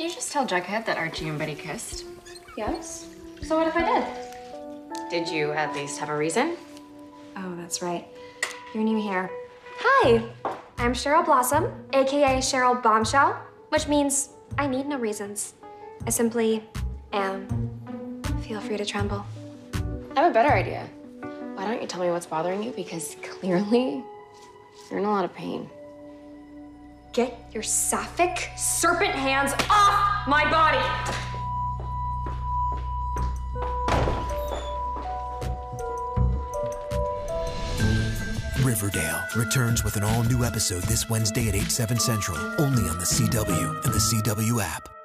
Let's tell Jughead that Archie and Betty kissed. Yes? So what if I did? Did you at least have a reason? Oh, that's right. You're new here. Hi, I'm Cheryl Blossom, aka Cheryl Bombshell, which means I need no reasons. I simply am. Feel free to tremble. I have a better idea. Why don't you tell me what's bothering you? Because clearly, you're in a lot of pain. Get your sapphic serpent hands off my body! Riverdale returns with an all new episode this Wednesday at 8, 7 central, only on the CW and the CW app.